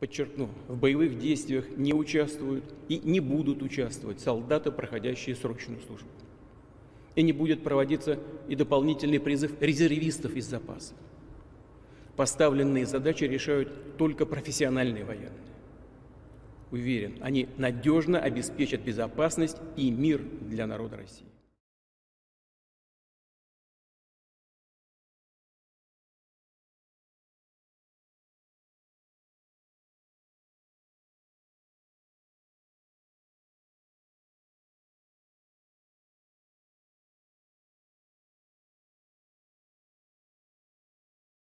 Подчеркну, в боевых действиях не участвуют и не будут участвовать солдаты, проходящие срочную службу. И не будет проводиться и дополнительный призыв резервистов из запаса. Поставленные задачи решают только профессиональные военные. Уверен, они надежно обеспечат безопасность и мир для народа России.